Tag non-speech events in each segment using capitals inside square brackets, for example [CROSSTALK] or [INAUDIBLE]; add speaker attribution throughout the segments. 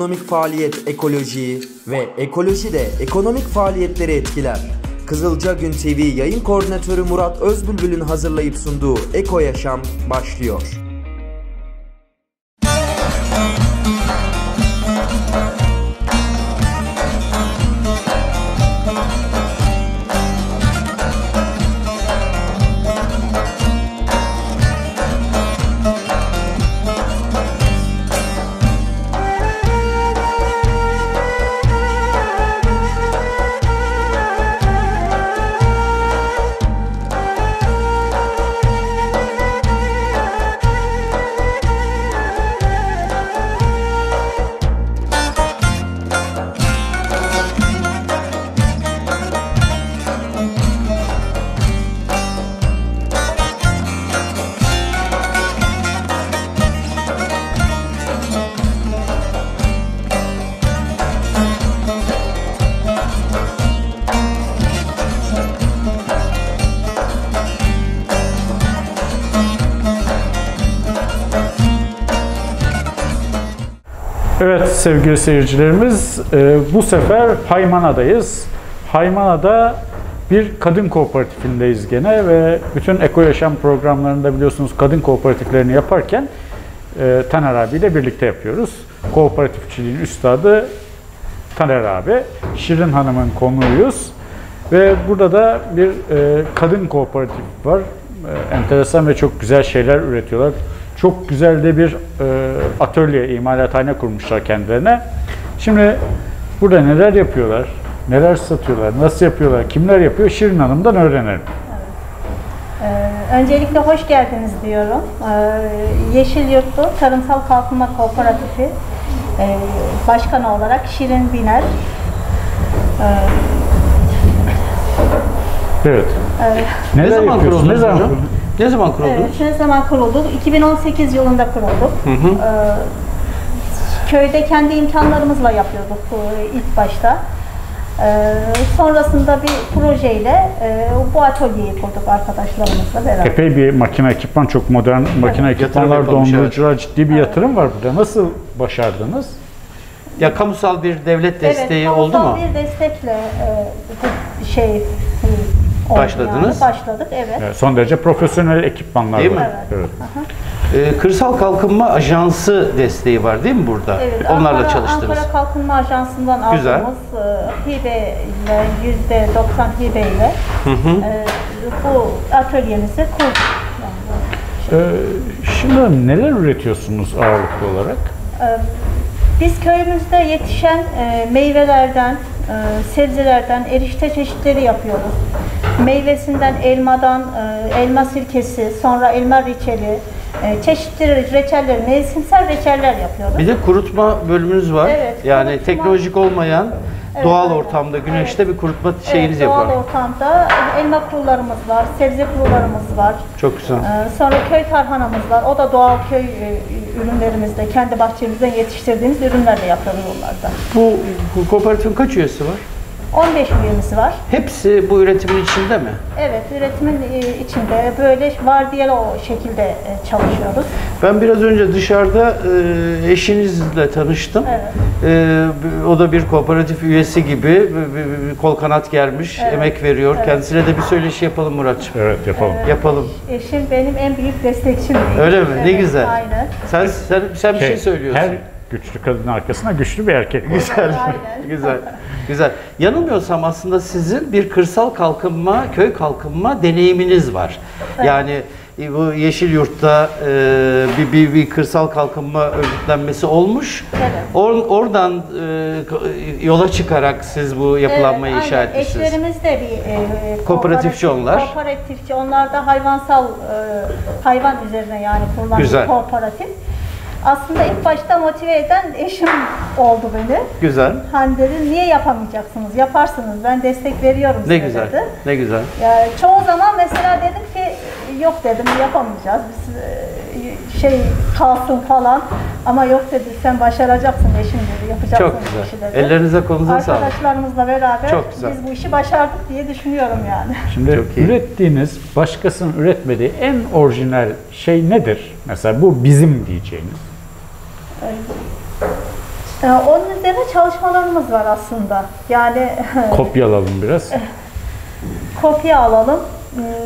Speaker 1: ekonomik faaliyet ekolojiyi ve ekoloji de ekonomik faaliyetleri etkiler. Kızılca Gün TV yayın koordinatörü Murat Özbülbül'ün hazırlayıp sunduğu Eko Yaşam başlıyor.
Speaker 2: Evet sevgili seyircilerimiz, e, bu sefer Haymana'dayız. Haymana'da bir kadın kooperatifindeyiz gene ve bütün Eko Yaşam programlarında biliyorsunuz kadın kooperatiflerini yaparken e, Taner abiyle birlikte yapıyoruz. Kooperatifçiliğin üstadı Taner abi, Şirin Hanım'ın konuğuyuz. Ve burada da bir e, kadın kooperatif var. Enteresan ve çok güzel şeyler üretiyorlar. Çok güzel de bir e, atölye, imalathane kurmuşlar kendilerine. Şimdi burada neler yapıyorlar, neler satıyorlar, nasıl yapıyorlar, kimler yapıyor Şirin Hanım'dan öğrenelim.
Speaker 3: Ee, öncelikle hoş geldiniz diyorum. Ee, Yeşil Yurtlu Tarımsal Kalkınma Kooperatifi e, Başkanı olarak Şirin Biner. Ee,
Speaker 2: Evet.
Speaker 3: evet.
Speaker 4: Ne zaman
Speaker 2: yapıyorsunuz? Ne zaman?
Speaker 4: Ne zaman kuruldunuz?
Speaker 3: Evet, ne zaman kurulduk? 2018 yılında kurulduk. Ee, köyde kendi imkanlarımızla yapıyorduk ilk başta. Ee, sonrasında bir projeyle e, bu atölyeyi kurduk arkadaşlarımızla beraber.
Speaker 2: Epey bir makine ekipman, çok modern makine
Speaker 4: Yatırım
Speaker 2: ekipmanlar, dondurucular, ciddi bir yatırım var burada. Nasıl başardınız?
Speaker 4: Ya kamusal bir devlet desteği
Speaker 3: evet,
Speaker 4: oldu
Speaker 3: kamusal
Speaker 4: mu?
Speaker 3: bir destekle e, şey
Speaker 4: Başladınız.
Speaker 3: Başladık, evet.
Speaker 2: Evet, son derece profesyonel ekipmanlar
Speaker 4: Değil
Speaker 2: var.
Speaker 4: mi?
Speaker 2: Evet.
Speaker 4: Ee, Kırsal Kalkınma Ajansı desteği var değil mi burada?
Speaker 3: Evet,
Speaker 4: Onlarla
Speaker 3: Ankara,
Speaker 4: çalıştınız.
Speaker 3: Ankara Kalkınma Ajansı'ndan
Speaker 4: Güzel.
Speaker 3: aldığımız e, hibe ile yüzde 90 hibe ile e, bu atölyemizi kurduk. Yani,
Speaker 2: Ee, şimdi neler üretiyorsunuz ağırlıklı olarak?
Speaker 3: e, biz köyümüzde yetişen e, meyvelerden, sebzelerden erişte çeşitleri yapıyoruz. Meyvesinden elmadan e, elma sirkesi, sonra elma reçeli, e, çeşitli reçeller, mevsimsel reçeller yapıyoruz.
Speaker 4: Bir de kurutma bölümünüz var.
Speaker 3: Evet,
Speaker 4: yani
Speaker 3: kurutma-
Speaker 4: teknolojik olmayan
Speaker 3: Evet,
Speaker 4: doğal
Speaker 3: aynen.
Speaker 4: ortamda, güneşte bir kurutma
Speaker 3: Evet,
Speaker 4: şeyiniz
Speaker 3: doğal
Speaker 4: yapar.
Speaker 3: ortamda elma kurularımız var, sebze kurularımız var.
Speaker 4: Çok güzel.
Speaker 3: Ee, Sonra köy tarhanamız var. O da doğal köy e, ürünlerimizde, kendi bahçemizden yetiştirdiğimiz ürünlerle yapıyoruz onlardan.
Speaker 4: Bu, bu kooperatifin kaç üyesi var?
Speaker 3: 15 üyemiz var.
Speaker 4: Hepsi bu üretimin içinde mi?
Speaker 3: Evet, üretimin e, içinde böyle vardiyalı o şekilde e, çalışıyoruz.
Speaker 4: Ben biraz önce dışarıda e, eşinizle tanıştım.
Speaker 3: Evet.
Speaker 4: O da bir kooperatif üyesi gibi kol kanat germiş,
Speaker 3: Evet.
Speaker 4: emek veriyor.
Speaker 3: Evet.
Speaker 4: Kendisine de bir söyleşi yapalım Muratçım.
Speaker 2: Evet yapalım.
Speaker 4: Yapalım.
Speaker 3: Eşim benim en büyük destekçim.
Speaker 4: Öyle mi? Ne
Speaker 3: Evet,
Speaker 4: güzel.
Speaker 3: Aynen.
Speaker 4: Sen sen sen bir şey söylüyorsun.
Speaker 2: Her güçlü kadının arkasında güçlü bir erkek var. [LAUGHS]
Speaker 4: Güzel. Güzel. Güzel. Yanılmıyorsam aslında sizin bir kırsal kalkınma, köy kalkınma deneyiminiz var. Yani e, bu Yeşil Yurt'ta e, bir, bir, bir kırsal kalkınma örgütlenmesi olmuş.
Speaker 3: Evet.
Speaker 4: Or- oradan e, yola çıkarak siz bu yapılanmayı
Speaker 3: Evet,
Speaker 4: inşa
Speaker 3: aynen.
Speaker 4: etmişsiniz.
Speaker 3: Eşlerimiz de bir e,
Speaker 4: Kooperatifçi
Speaker 3: kooperatif-
Speaker 4: onlar.
Speaker 3: Kooperatifçi. Onlar da hayvansal e, hayvan üzerine yani kurulan
Speaker 4: Güzel.
Speaker 3: bir kooperatif. Aslında ilk başta motive eden eşim oldu beni.
Speaker 4: Güzel.
Speaker 3: Hani dedi niye yapamayacaksınız? Yaparsınız. Ben destek veriyorum
Speaker 4: Ne
Speaker 3: size
Speaker 4: güzel.
Speaker 3: dedi.
Speaker 4: Ne güzel.
Speaker 3: Ya, çoğu zaman mesela dedim ki yok dedim yapamayacağız. Biz e, şey kalsın falan. Ama yok dedi sen başaracaksın eşim dedi. Yapacaksın
Speaker 4: Çok güzel.
Speaker 3: işi dedi.
Speaker 4: Ellerinize kolunuza sağlık.
Speaker 3: Arkadaşlarımızla beraber
Speaker 4: Çok güzel.
Speaker 3: biz bu işi başardık diye düşünüyorum yani. [LAUGHS]
Speaker 2: Şimdi
Speaker 4: Çok iyi.
Speaker 2: ürettiğiniz, başkasının üretmediği en orijinal şey nedir? Mesela bu bizim diyeceğiniz.
Speaker 3: Ee, onun üzerine çalışmalarımız var aslında. Yani [LAUGHS]
Speaker 2: Kopyalalım biraz.
Speaker 3: kopya alalım.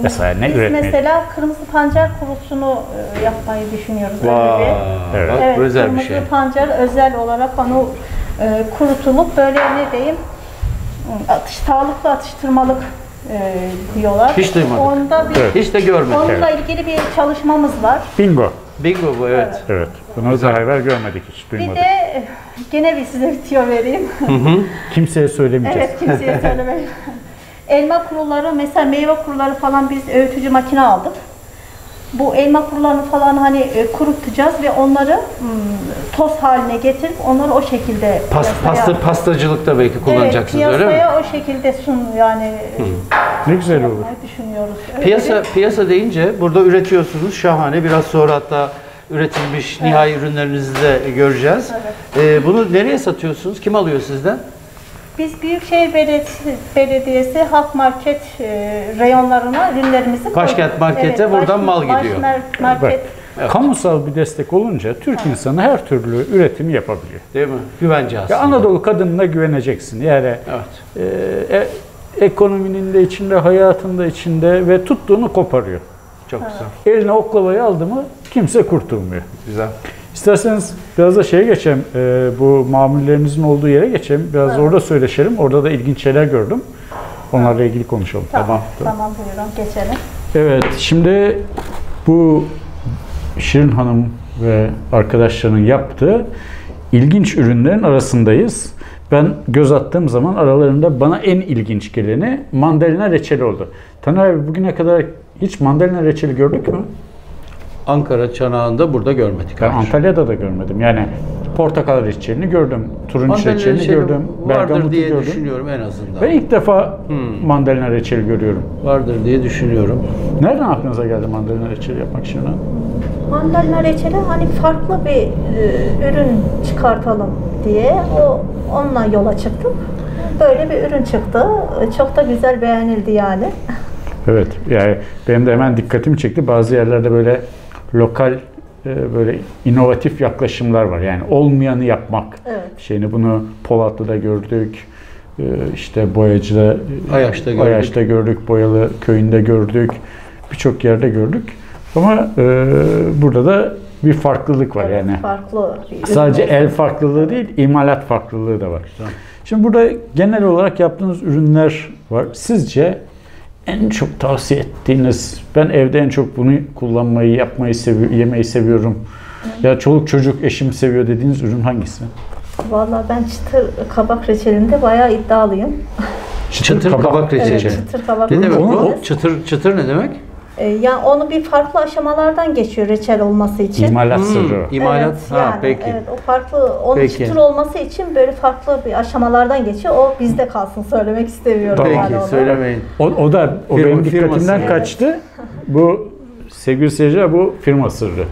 Speaker 2: Mesela ne
Speaker 3: Biz
Speaker 2: üretmeyi-
Speaker 3: mesela kırmızı pancar kurusunu e, yapmayı düşünüyoruz. Öyle
Speaker 4: Vay,
Speaker 3: bir-
Speaker 2: Evet.
Speaker 3: Evet,
Speaker 4: özel bir
Speaker 3: kırmızı
Speaker 4: şey.
Speaker 3: pancar özel olarak onu e, kurutulup böyle ne diyeyim atış, sağlıklı atıştırmalık e, diyorlar.
Speaker 4: Hiç duymadık.
Speaker 3: Onda bir,
Speaker 2: Evet.
Speaker 4: Hiç de görmedik.
Speaker 3: onunla ilgili bir çalışmamız var.
Speaker 2: Bingo.
Speaker 4: Bingo bu evet.
Speaker 2: Evet. Bunu daha evvel görmedik hiç
Speaker 3: Bir
Speaker 2: duymadık.
Speaker 3: de e, gene bir size bir tüyo vereyim.
Speaker 2: Kimseye söylemeyeceğiz.
Speaker 3: evet kimseye söylemeyin. [LAUGHS] elma kuruları mesela meyve kuruları falan biz öğütücü makine aldık. Bu elma kurularını falan hani e, kurutacağız ve onları hmm, toz haline getirip onları o şekilde
Speaker 4: Pas, pasta, pastacılıkta belki kullanacaksınız
Speaker 3: evet,
Speaker 4: öyle mi?
Speaker 3: piyasaya o şekilde sun yani
Speaker 2: Ne güzel olur.
Speaker 3: düşünüyoruz. Öyle
Speaker 4: Piyasa
Speaker 3: bir-
Speaker 4: piyasa deyince burada üretiyorsunuz şahane. Biraz sonra hatta üretilmiş nihai ürünlerinizi de göreceğiz. Ee, bunu nereye satıyorsunuz? Kim alıyor sizden?
Speaker 3: Biz Büyükşehir Belediyesi, Belediyesi Halk Market e, reyonlarına ürünlerimizi koyduk.
Speaker 4: Başkent Market'e buradan mal gidiyor.
Speaker 3: Market
Speaker 2: Bak, kamusal bir destek olunca Türk insanı her türlü üretimi yapabiliyor.
Speaker 4: Değil mi? Güvence aslında.
Speaker 2: Ya Anadolu kadınına güveneceksin. Yani
Speaker 4: Evet.
Speaker 2: e, e, ekonominin de içinde, hayatın da içinde ve tuttuğunu koparıyor.
Speaker 4: Çok güzel.
Speaker 2: Eline oklavayı aldı mı kimse kurtulmuyor.
Speaker 4: Güzel.
Speaker 2: İsterseniz biraz da şeye geçelim, e, bu mamullerinizin olduğu yere geçelim. Biraz orada söyleşelim. Orada da ilginç şeyler gördüm. Onlarla ilgili konuşalım.
Speaker 3: Tamam, tamam buyurun geçelim.
Speaker 2: Evet, şimdi bu Şirin Hanım ve arkadaşlarının yaptığı ilginç ürünlerin arasındayız. Ben göz attığım zaman aralarında bana en ilginç geleni mandalina reçeli oldu. Taner abi bugüne kadar hiç mandalina reçeli gördük mü?
Speaker 4: Ankara çanağında burada görmedik.
Speaker 2: Ben
Speaker 4: Hayır.
Speaker 2: Antalya'da da görmedim. Yani portakal reçelini gördüm, turunç
Speaker 4: Mandalina
Speaker 2: reçelini
Speaker 4: reçeli
Speaker 2: gördüm,
Speaker 4: vardır
Speaker 2: bergamotu
Speaker 4: diye
Speaker 2: gördüm.
Speaker 4: düşünüyorum en azından.
Speaker 2: Ben ilk defa mandalina reçeli görüyorum.
Speaker 4: Vardır diye düşünüyorum.
Speaker 2: Nereden aklınıza geldi mandalina reçeli yapmak ha?
Speaker 3: Mandalina reçeli hani farklı bir e, ürün çıkartalım diye o onunla yola çıktık. Böyle bir ürün çıktı. Çok da güzel beğenildi yani.
Speaker 2: Evet, yani benim de hemen dikkatimi çekti. Bazı yerlerde böyle lokal e, böyle inovatif yaklaşımlar var. Yani olmayanı yapmak
Speaker 3: Evet.
Speaker 2: şeyini bunu Polatlı'da gördük. e, işte Boyacı'da, e,
Speaker 4: Ayaş'ta gördük.
Speaker 2: Ayaş'ta gördük, Boyalı köyünde gördük. Birçok yerde gördük. Ama e, burada da bir farklılık var
Speaker 3: Evet,
Speaker 2: yani.
Speaker 3: Farklı
Speaker 2: Sadece el farklılığı değil, imalat farklılığı da var. Şimdi burada genel olarak yaptığınız ürünler var. Sizce en çok tavsiye ettiğiniz, ben evde en çok bunu kullanmayı, yapmayı seviyorum, yemeyi seviyorum. Ya çoluk çocuk eşim seviyor dediğiniz ürün hangisi?
Speaker 3: Vallahi ben çıtır kabak reçelinde bayağı iddialıyım.
Speaker 4: Çıtır kabak reçeli.
Speaker 3: Evet, çıtır kabak
Speaker 4: Ne demek
Speaker 2: Onu-
Speaker 4: bu? Çıtır çıtır ne demek?
Speaker 3: Ee, yani onu bir farklı aşamalardan geçiyor reçel olması için.
Speaker 2: İmalat
Speaker 4: Hmm,
Speaker 2: sırrı.
Speaker 4: İmalat.
Speaker 3: Evet,
Speaker 4: ha
Speaker 3: yani,
Speaker 4: peki.
Speaker 3: Evet, o farklı, onun
Speaker 4: Peki.
Speaker 3: çıtır olması için böyle farklı bir aşamalardan geçiyor. O bizde kalsın söylemek istemiyorum.
Speaker 2: Tamam.
Speaker 3: yani
Speaker 4: Peki
Speaker 3: onu.
Speaker 4: söylemeyin.
Speaker 2: O, o da o
Speaker 4: Firma-
Speaker 2: benim
Speaker 4: firması.
Speaker 2: dikkatimden
Speaker 4: Evet.
Speaker 2: kaçtı. Bu sevgili seyirciler bu firma sırrı.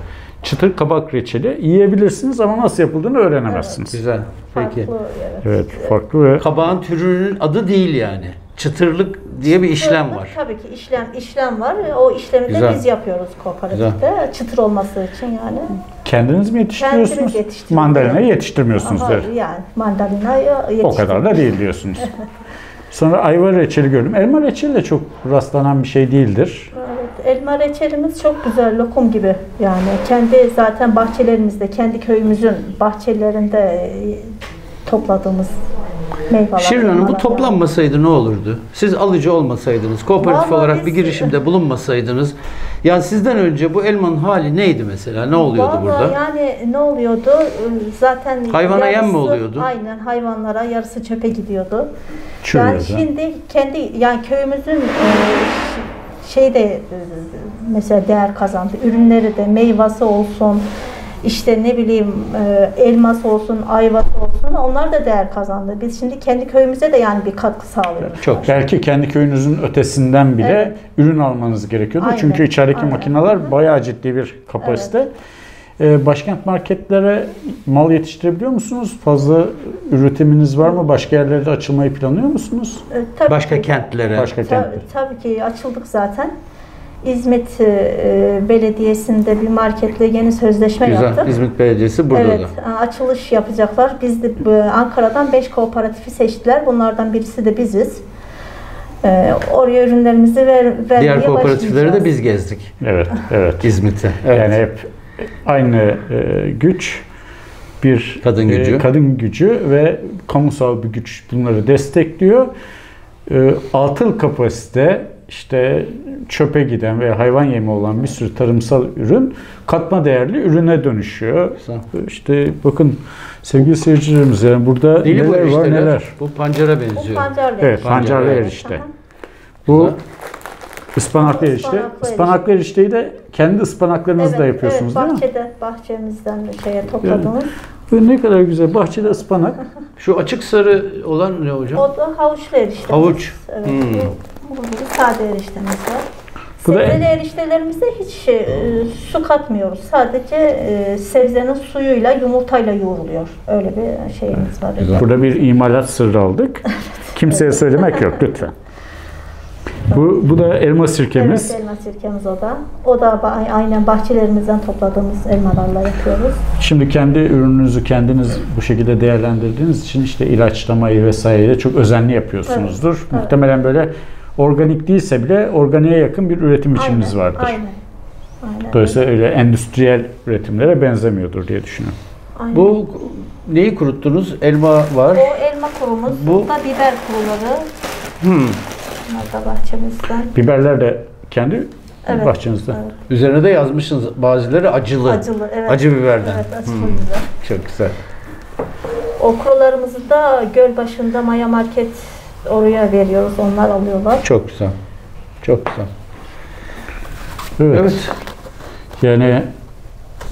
Speaker 2: Çıtır kabak reçeli yiyebilirsiniz ama nasıl yapıldığını öğrenemezsiniz.
Speaker 4: Güzel. Peki.
Speaker 3: Farklı, evet.
Speaker 2: Evet, farklı ve
Speaker 4: Kabağın türünün adı değil yani. Çıtırlık diye bir işlem var.
Speaker 3: Tabii ki işlem işlem var. O işlemi de
Speaker 4: Güzel.
Speaker 3: biz yapıyoruz kooperatifte. Çıtır olması için yani.
Speaker 2: kendiniz mi yetiştiriyorsunuz?
Speaker 3: Kendimiz yetiştiriyoruz.
Speaker 2: Mandalina'yı yetiştirmiyorsunuz. Evet.
Speaker 3: yani mandalina'yı
Speaker 2: O kadar da değil diyorsunuz. [LAUGHS] Sonra ayva reçeli gördüm. Elma reçeli de çok rastlanan bir şey değildir.
Speaker 3: Evet, elma reçelimiz çok güzel, lokum gibi. Yani kendi zaten bahçelerimizde, kendi köyümüzün bahçelerinde e, topladığımız meyveler.
Speaker 4: Şirin Hanım bu toplanmasaydı ne olurdu? Siz alıcı olmasaydınız, kooperatif
Speaker 3: Vallahi
Speaker 4: olarak
Speaker 3: biz-
Speaker 4: bir girişimde bulunmasaydınız, yani sizden önce bu elmanın hali neydi mesela? Ne oluyordu
Speaker 3: Vallahi
Speaker 4: burada?
Speaker 3: Yani ne oluyordu? Zaten
Speaker 4: Hayvana yem mi
Speaker 3: yarısı-
Speaker 4: oluyordu?
Speaker 3: Aynen hayvanlara yarısı çöpe gidiyordu.
Speaker 2: Çürüyordu.
Speaker 3: Yani şimdi kendi yani köyümüzün e, şeyde e, mesela değer kazandı. Ürünleri de meyvası olsun, işte ne bileyim e, elması olsun, ayvası olsun onlar da değer kazandı. Biz şimdi kendi köyümüze de yani bir katkı sağlıyoruz.
Speaker 4: Çok
Speaker 2: Belki kendi köyünüzün ötesinden bile
Speaker 3: Evet.
Speaker 2: ürün almanız gerekiyordu.
Speaker 3: Aynen,
Speaker 2: Çünkü içerideki
Speaker 3: aynen.
Speaker 2: makineler bayağı ciddi bir kapasite. Ee, başkent marketlere mal yetiştirebiliyor musunuz? Fazla üretiminiz var mı? Başka yerlerde açılmayı planlıyor musunuz?
Speaker 3: E, tabii
Speaker 4: Başka
Speaker 3: ki-
Speaker 4: kentlere.
Speaker 2: Başka
Speaker 3: Ta-
Speaker 2: kentte.
Speaker 3: tabii ki açıldık zaten. İzmit e, Belediyesi'nde bir marketle yeni sözleşme
Speaker 4: Güzel.
Speaker 3: yaptık.
Speaker 4: İzmit Belediyesi burada
Speaker 3: evet,
Speaker 4: da.
Speaker 3: açılış yapacaklar. Biz de e, Ankara'dan 5 kooperatifi seçtiler. Bunlardan birisi de biziz. E, oraya ürünlerimizi ver, vermeye
Speaker 4: Diğer kooperatifleri de biz gezdik.
Speaker 2: Evet, evet.
Speaker 4: İzmit'te. Evet.
Speaker 2: Yani hep aynı e, güç, bir
Speaker 4: Kadın
Speaker 2: e,
Speaker 4: gücü.
Speaker 2: kadın gücü ve kamusal bir güç bunları destekliyor. E, atıl kapasite işte çöpe giden veya hayvan yemi olan bir sürü tarımsal ürün katma değerli ürüne dönüşüyor.
Speaker 4: Güzel.
Speaker 2: İşte bakın sevgili seyircilerimiz yani burada
Speaker 4: Değil mi bu
Speaker 2: neler var neler.
Speaker 4: Bu pancara
Speaker 3: Bu
Speaker 4: benziyor.
Speaker 3: pancarlı.
Speaker 2: Evet,
Speaker 4: Pancarlı
Speaker 3: Evet,
Speaker 2: erişte.
Speaker 3: aha.
Speaker 2: Bu
Speaker 4: Güzel.
Speaker 2: ıspanaklı erişte.
Speaker 3: Ispanaklı
Speaker 2: erişteyi de kendi ıspanaklarınızla
Speaker 3: Evet,
Speaker 2: yapıyorsunuz
Speaker 3: evet,
Speaker 2: değil mi?
Speaker 3: bahçede, bahçemizden şeye topladığımız.
Speaker 2: Ve ne kadar güzel. Bahçede ıspanak. [LAUGHS]
Speaker 4: Şu açık sarı olan ne hocam?
Speaker 3: O da havuçlu eriştemiz.
Speaker 4: Havuç.
Speaker 3: Evet.
Speaker 4: Hmm.
Speaker 3: Bu, bu bir sade eriştemiz var.
Speaker 2: Bu da-
Speaker 3: Sebzeli eriştelerimizde hiç e, su katmıyoruz. Sadece e, sebzenin suyuyla yumurtayla yoğruluyor. Öyle bir şeyimiz var.
Speaker 4: Güzel.
Speaker 2: Burada bir imalat sırrı aldık. [LAUGHS] Kimseye söylemek yok lütfen. Bu, bu da elma sirkemiz.
Speaker 3: Evet, elma sirkemiz o da. O da aynen bahçelerimizden topladığımız elmalarla yapıyoruz.
Speaker 2: Şimdi kendi ürününüzü kendiniz bu şekilde değerlendirdiğiniz için işte ilaçlamayı vesaireyi çok özenli yapıyorsunuzdur.
Speaker 3: Evet,
Speaker 2: Muhtemelen böyle organik değilse bile organiğe yakın bir üretim biçiminiz
Speaker 3: Aynen,
Speaker 2: vardır.
Speaker 3: Aynen. Aynen.
Speaker 2: Dolayısıyla öyle endüstriyel üretimlere benzemiyordur diye düşünüyorum.
Speaker 3: aynen.
Speaker 4: Bu neyi kuruttunuz? Elma var.
Speaker 3: O elma kurumuz,
Speaker 4: Bu-
Speaker 3: bu da biber kuruları.
Speaker 4: Hmm.
Speaker 3: Bunlar da bahçemizden.
Speaker 2: Biberler de kendi
Speaker 3: Evet.
Speaker 2: bahçenizde.
Speaker 3: Evet.
Speaker 4: Üzerine de yazmışsınız bazıları acılı.
Speaker 3: Acılı, evet.
Speaker 4: Acı biberden.
Speaker 3: Evet, acılı
Speaker 4: Hmm.
Speaker 3: biber.
Speaker 4: Çok güzel.
Speaker 3: Okrolarımızı da göl başında Maya Market oraya veriyoruz. Onlar alıyorlar.
Speaker 4: Çok güzel. Çok güzel.
Speaker 2: Evet.
Speaker 4: Evet.
Speaker 2: Yani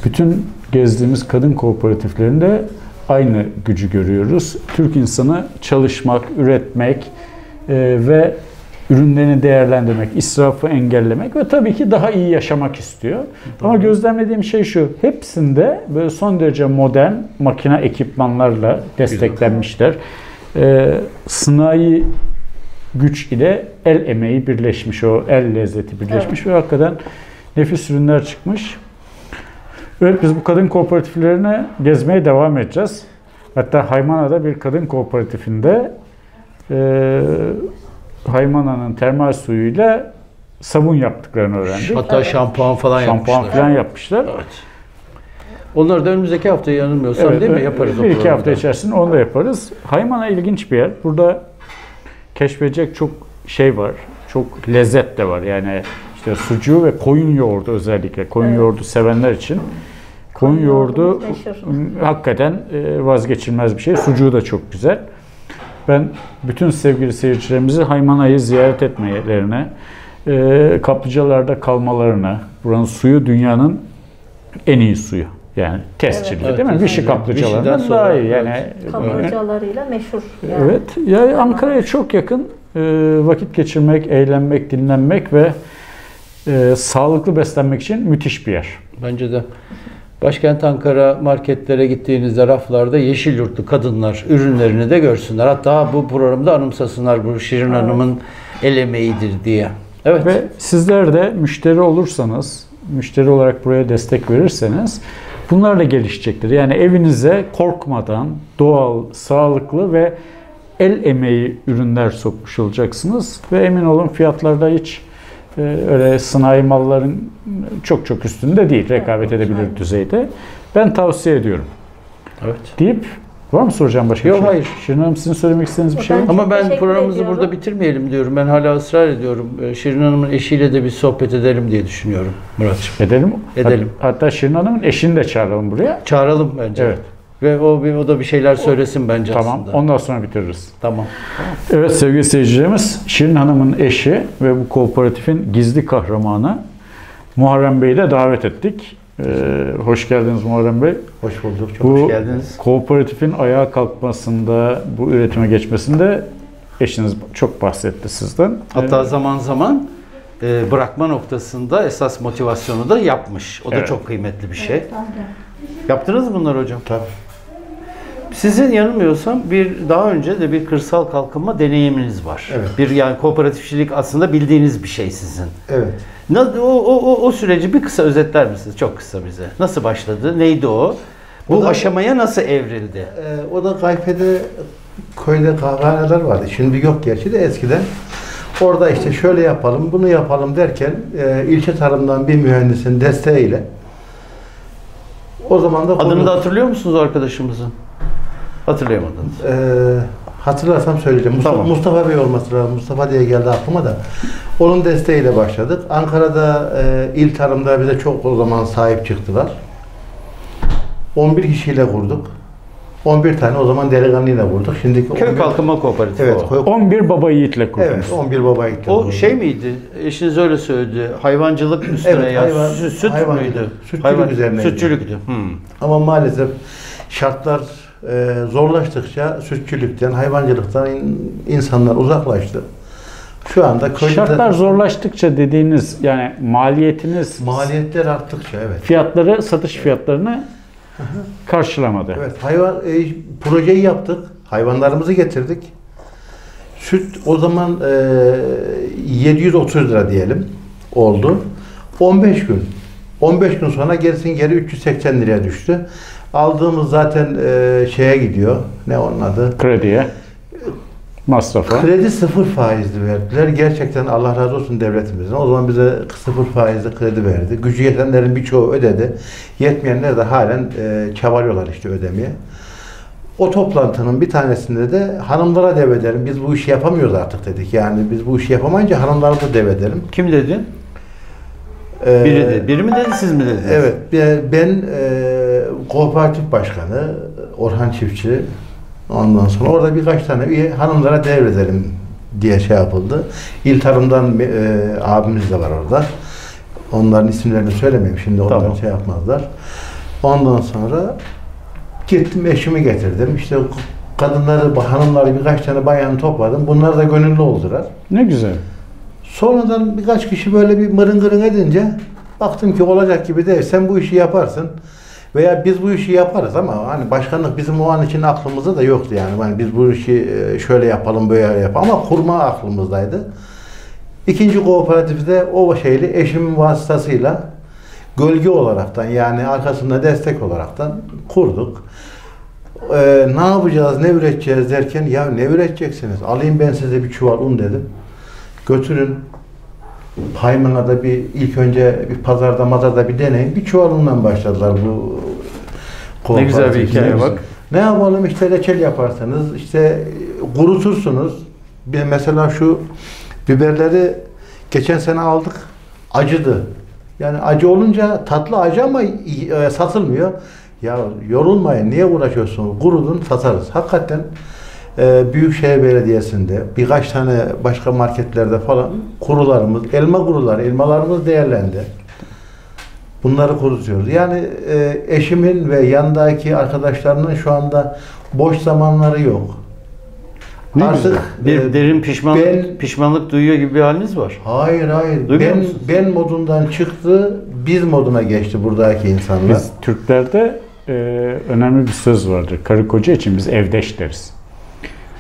Speaker 2: bütün gezdiğimiz kadın kooperatiflerinde aynı gücü görüyoruz. Türk insanı çalışmak, üretmek e, ve ürünlerini değerlendirmek, israfı engellemek ve tabii ki daha iyi yaşamak istiyor. Ama gözlemlediğim şey şu, hepsinde böyle son derece modern makine ekipmanlarla desteklenmişler. E, sınai güç ile el emeği birleşmiş, o el lezzeti birleşmiş ve hakikaten nefis ürünler çıkmış. Evet biz bu kadın kooperatiflerine gezmeye devam edeceğiz. Hatta Haymana'da bir kadın kooperatifinde e, Haymana'nın termal suyuyla sabun yaptıklarını öğrendik.
Speaker 4: Hatta şampuan falan
Speaker 2: Şampuan
Speaker 4: yapmışlar.
Speaker 2: falan yapmışlar.
Speaker 4: Evet. Onları da önümüzdeki hafta yanılmıyorsam
Speaker 2: Evet,
Speaker 4: değil mi? Yaparız o
Speaker 2: Bir iki hafta içerisinde onu da yaparız. Haymana ilginç bir yer. Burada keşfedecek çok şey var. Çok lezzet de var. Yani işte sucuğu ve koyun yoğurdu özellikle. Koyun
Speaker 3: Evet.
Speaker 2: yoğurdu sevenler için. Koyun
Speaker 3: Koyun
Speaker 2: yoğurdu hakikaten e, vazgeçilmez bir şey. Sucuğu da çok güzel. Ben bütün sevgili seyircilerimizi Haymana'yı ziyaret etmelerine, e, kaplıcalarda kalmalarına, buranın suyu dünyanın en iyi suyu. Yani tescilli
Speaker 4: Evet,
Speaker 2: değil mi? Vichy
Speaker 4: kesinlikle.
Speaker 2: kaplıcalarından
Speaker 4: Vichy'den
Speaker 2: daha
Speaker 4: sonra,
Speaker 2: iyi. Yani
Speaker 4: evet.
Speaker 3: Kaplıcalarıyla meşhur. Yani.
Speaker 2: Evet. Yani Ankara'ya çok yakın e, vakit geçirmek, eğlenmek, dinlenmek ve e, sağlıklı beslenmek için müthiş bir yer.
Speaker 4: Bence de. Başkent Ankara marketlere gittiğinizde raflarda yeşil yurtlu kadınlar ürünlerini de görsünler. Hatta bu programda anımsasınlar bu Şirin Hanım'ın el emeğidir diye. Evet.
Speaker 2: Ve sizler de müşteri olursanız, müşteri olarak buraya destek verirseniz bunlar da gelişecektir. Yani evinize korkmadan doğal, sağlıklı ve el emeği ürünler sokmuş olacaksınız. Ve emin olun fiyatlarda hiç e, öyle sanayi malların çok çok üstünde değil, rekabet
Speaker 3: Evet,
Speaker 2: edebilir
Speaker 3: aynen.
Speaker 2: düzeyde. Ben tavsiye ediyorum.
Speaker 4: evet.
Speaker 2: Deyip var mı soracağım başka
Speaker 4: Yok,
Speaker 2: bir şey?
Speaker 4: hayır.
Speaker 2: Şirin Hanım sizin söylemek istediğiniz bir şey var mı?
Speaker 4: Ama ben
Speaker 3: Teşekkür
Speaker 4: programımızı
Speaker 3: ediyorum.
Speaker 4: burada bitirmeyelim diyorum. Ben hala ısrar ediyorum. Ee, Şirin Hanım'ın eşiyle de bir sohbet edelim diye düşünüyorum Muratçım.
Speaker 2: Edelim.
Speaker 4: Edelim.
Speaker 2: Hat- Hatta Şirin Hanım'ın eşini de çağıralım buraya.
Speaker 4: Çağıralım bence.
Speaker 2: Evet.
Speaker 4: Ve o, bir- o da bir şeyler söylesin bence
Speaker 2: Tamam.
Speaker 4: aslında.
Speaker 2: Ondan sonra bitiririz.
Speaker 4: Tamam.
Speaker 2: Evet sevgili seyircilerimiz, Şirin Hanım'ın eşi ve bu kooperatifin gizli kahramanı Muharrem Bey'i de davet ettik. Ee, hoş geldiniz Muharrem Bey.
Speaker 4: Hoş bulduk. Çok
Speaker 2: Bu
Speaker 4: hoş geldiniz.
Speaker 2: kooperatifin ayağa kalkmasında, bu üretime geçmesinde eşiniz çok bahsetti sizden.
Speaker 4: Hatta
Speaker 2: Ee,
Speaker 4: zaman zaman e, bırakma noktasında esas motivasyonu da yapmış. O da
Speaker 2: Evet.
Speaker 4: çok kıymetli bir şey.
Speaker 3: Evet.
Speaker 4: Yaptınız mı bunları hocam? Tabii. Sizin yanılmıyorsam bir daha önce de bir kırsal kalkınma deneyiminiz var.
Speaker 5: Evet.
Speaker 4: Bir yani kooperatifçilik aslında bildiğiniz bir şey sizin.
Speaker 5: Evet.
Speaker 4: O, o, o, o süreci bir kısa özetler misiniz? Çok kısa bize. Nasıl başladı? Neydi o? Bu
Speaker 5: O da-
Speaker 4: aşamaya nasıl evrildi?
Speaker 5: Ee, o da Gayfe'de köyde kahvehaneler vardı. Şimdi yok gerçi de eskiden. Orada işte şöyle yapalım, bunu yapalım derken e, ilçe tarımdan bir mühendisin desteğiyle o zaman da
Speaker 4: Adını da hatırlıyor musunuz arkadaşımızın? Hatırlayamadınız.
Speaker 5: Ee, hatırlarsam söyleyeceğim. Mustafa,
Speaker 4: Tamam.
Speaker 5: Mustafa Bey olması lazım. Mustafa diye geldi aklıma da. Onun desteğiyle başladık. Ankara'da e, il tarımda bize çok o zaman sahip çıktılar. 11 kişiyle kurduk. 11 tane o zaman delikanlıyla kurduk. Şimdiki
Speaker 4: Köy
Speaker 5: 11
Speaker 4: Kalkınma Kooperatifi
Speaker 5: Evet,
Speaker 4: o.
Speaker 5: köy,
Speaker 2: 11 baba yiğitle kurdunuz.
Speaker 5: evet 11 baba ilk
Speaker 4: O şey miydi? Eşiniz öyle söyledi. Hayvancılık üstüne
Speaker 5: Evet,
Speaker 4: ya.
Speaker 5: hayvan-
Speaker 4: Sü- süt
Speaker 5: hayvancılık,
Speaker 4: müydü?
Speaker 5: sütçülük üzerineydi.
Speaker 4: Sütçülüktü. Hmm.
Speaker 5: Ama maalesef şartlar e, zorlaştıkça sütçülükten, hayvancılıktan in- insanlar uzaklaştı. Şu anda köyde
Speaker 2: Şartlar zorlaştıkça dediğiniz yani maliyetiniz
Speaker 5: maliyetler arttıkça evet.
Speaker 2: fiyatları satış fiyatlarını karşılamadı.
Speaker 5: Evet, hayvan e, projeyi yaptık. Hayvanlarımızı getirdik. Süt o zaman e, 730 lira diyelim oldu. 15 gün. 15 gün sonra gerisin geri 380 liraya düştü. Aldığımız zaten e, şeye gidiyor. Ne onun adı?
Speaker 2: Krediye, masrafa.
Speaker 5: Kredi sıfır faizli verdiler. Gerçekten Allah razı olsun devletimizden. O zaman bize sıfır faizli kredi verdi. Gücü yetenlerin birçoğu ödedi. Yetmeyenler de halen e, çabalıyorlar işte ödemeye. O toplantının bir tanesinde de hanımlara devredelim. Biz bu işi yapamıyoruz artık dedik. Yani biz bu işi yapamayınca hanımlara da devredelim.
Speaker 4: Kim dedi?
Speaker 5: Ee,
Speaker 4: Biri, dedi. Biri mi dedi siz mi dediniz?
Speaker 5: Evet, be- ben e, kooperatif başkanı Orhan Çiftçi. Ondan sonra orada birkaç tane üye hanımlara devredelim diye şey yapıldı. İl Tarım'dan e, abimiz de var orada. Onların isimlerini söylemeyeyim şimdi onlar
Speaker 4: Tamam.
Speaker 5: şey yapmazlar. Ondan sonra gittim eşimi getirdim. İşte kadınları, hanımları birkaç tane bayanı topladım. Bunlar da gönüllü oldular.
Speaker 2: Ne güzel.
Speaker 5: Sonradan birkaç kişi böyle bir mırın edince baktım ki olacak gibi değil. Sen bu işi yaparsın. Veya biz bu işi yaparız ama hani başkanlık bizim o an için aklımızda da yoktu yani. Hani biz bu işi e, şöyle yapalım böyle yapalım ama kurma aklımızdaydı. İkinci kooperatifte o şeyli eşimin vasıtasıyla gölge olaraktan yani arkasında destek olaraktan kurduk. Ee, ne yapacağız, ne üreteceğiz derken ya ne üreteceksiniz? Alayım ben size bir çuval un dedim. Götürün Paymana'da bir ilk önce bir pazarda mazarda bir deneyin. Bir çuval unla başladılar bu
Speaker 4: Ne güzel bir hikaye
Speaker 5: Ne
Speaker 4: bak.
Speaker 5: Ne yapalım işte reçel yaparsınız, işte kurutursunuz. Bir mesela şu biberleri geçen sene aldık. Acıdı. Yani acı olunca tatlı acı ama e, satılmıyor. Ya yorulmayın. Niye uğraşıyorsunuz? Kurudun satarız. Hakikaten e, Büyükşehir Belediyesi'nde birkaç tane başka marketlerde falan kurularımız, elma kuruları, elmalarımız değerlendi. Bunları kurutuyoruz. Yani e, eşimin ve yandaki arkadaşlarının şu anda boş zamanları yok.
Speaker 2: Ne
Speaker 5: Artık
Speaker 2: güzel.
Speaker 4: Bir
Speaker 5: e,
Speaker 4: derin pişmanlık
Speaker 5: ben-
Speaker 4: pişmanlık duyuyor gibi bir haliniz var.
Speaker 5: Hayır hayır.
Speaker 4: Duymuyor
Speaker 5: ben
Speaker 4: musunuz?
Speaker 5: ben modundan çıktı, biz moduna geçti buradaki insanlar.
Speaker 2: Biz Türklerde e, önemli bir söz vardır. Karı koca için biz evdeş deriz.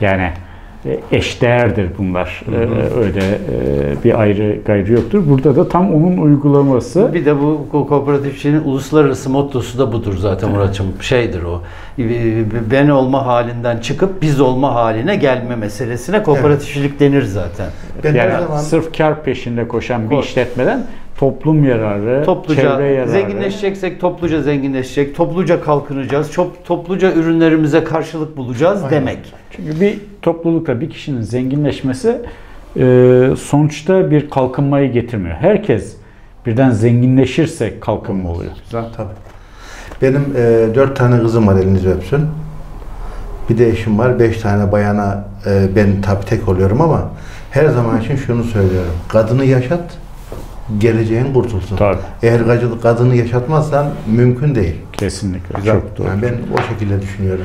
Speaker 2: Yani e, eşdeğerdir bunlar. E, öyle e, bir ayrı gayrı yoktur. Burada da tam onun uygulaması.
Speaker 4: Bir de bu ko- kooperatifçinin uluslararası mottosu da budur zaten Muratçım. Şeydir o. Ben olma halinden çıkıp biz olma haline gelme meselesine kooperatifçilik denir zaten.
Speaker 5: Ben
Speaker 2: Yani
Speaker 5: zaman
Speaker 2: sırf kar peşinde koşan bir
Speaker 4: Koş.
Speaker 2: işletmeden toplum yararı,
Speaker 4: Topluca
Speaker 2: çevre yararı.
Speaker 4: zenginleşeceksek topluca zenginleşecek, topluca kalkınacağız, çok topluca ürünlerimize karşılık bulacağız
Speaker 5: Aynen.
Speaker 4: demek.
Speaker 2: Çünkü bir toplulukta bir kişinin zenginleşmesi e, sonuçta bir kalkınmayı getirmiyor. Herkes birden zenginleşirse kalkınma oluyor.
Speaker 5: Güzel tabii. Benim e, dört tane kızım var eliniz öpsün. Bir de eşim var. Beş tane bayana e, ben tabii tek oluyorum ama her zaman için şunu söylüyorum. Kadını yaşat, geleceğin kurtulsun.
Speaker 2: Tabii.
Speaker 5: Eğer kadını- kadını yaşatmazsan mümkün değil.
Speaker 2: Kesinlikle. Çok doğru.
Speaker 5: Yani ben o şekilde düşünüyorum.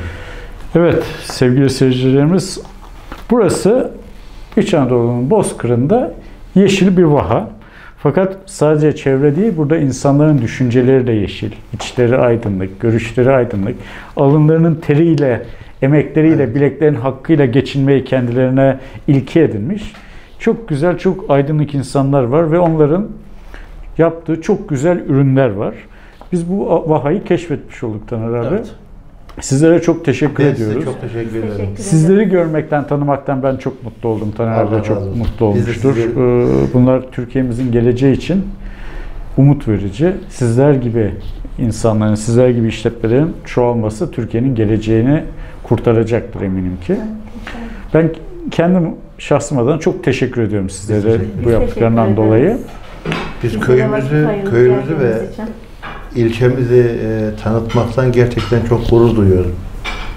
Speaker 2: Evet sevgili seyircilerimiz burası İç Anadolu'nun Bozkır'ında yeşil bir vaha. Fakat sadece çevre değil burada insanların düşünceleri de yeşil. İçleri aydınlık, görüşleri aydınlık. Alınlarının teriyle emekleriyle, bileklerin hakkıyla geçinmeyi kendilerine ilke edinmiş. Çok güzel, çok aydınlık insanlar var ve onların yaptığı çok güzel ürünler var. Biz bu vahayı keşfetmiş olduk Taner abi.
Speaker 4: Evet.
Speaker 2: Sizlere çok teşekkür
Speaker 5: Ben size
Speaker 2: ediyoruz.
Speaker 5: çok teşekkür ederim.
Speaker 3: Teşekkür ederim.
Speaker 2: Sizleri görmekten, tanımaktan ben çok mutlu oldum. Taner abi
Speaker 5: Allah
Speaker 2: de çok
Speaker 5: razı olsun.
Speaker 2: mutlu olmuştur.
Speaker 5: sizleri-
Speaker 2: Ee, Bunlar Türkiye'mizin geleceği için umut verici. Sizler gibi insanların, sizler gibi işletmelerin çoğalması Türkiye'nin geleceğini kurtaracaktır eminim ki. Ben kendim şahsım adına çok teşekkür ediyorum sizlere bu yaptıklarından dolayı.
Speaker 5: Biz köyümüzü, köyümüzü ve ilçemizi e, tanıtmaktan gerçekten çok gurur duyuyorum.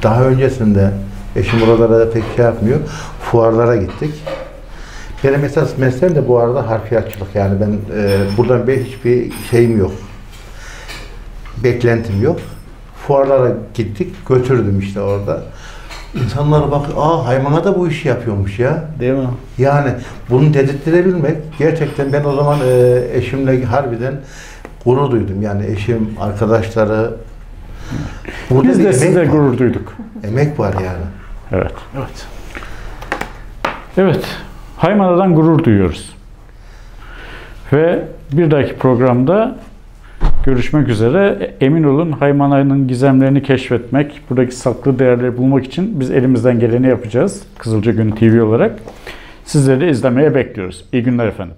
Speaker 5: Daha öncesinde eşim oralara pek şey yapmıyor. Fuarlara gittik. Benim esas mesleğim de bu arada harfiyatçılık. Yani ben e, buradan bir hiçbir şeyim yok. Beklentim yok. Fuarlara gittik, götürdüm işte orada. İnsanlar bak, aa Haymana da bu işi yapıyormuş ya.
Speaker 2: Değil mi?
Speaker 5: Yani bunu dedirttirebilmek gerçekten ben o zaman e, eşimle harbiden gurur duydum. Yani eşim, arkadaşları. Burada
Speaker 2: Biz de sizle
Speaker 5: var.
Speaker 2: gurur duyduk.
Speaker 5: Emek var yani.
Speaker 2: Evet.
Speaker 4: Evet.
Speaker 2: Evet, Haymana'dan gurur duyuyoruz. Ve bir dahaki programda görüşmek üzere. Emin olun Haymana'nın gizemlerini keşfetmek, buradaki saklı değerleri bulmak için biz elimizden geleni yapacağız. Kızılca Gün TV olarak. Sizleri izlemeye bekliyoruz. İyi günler efendim.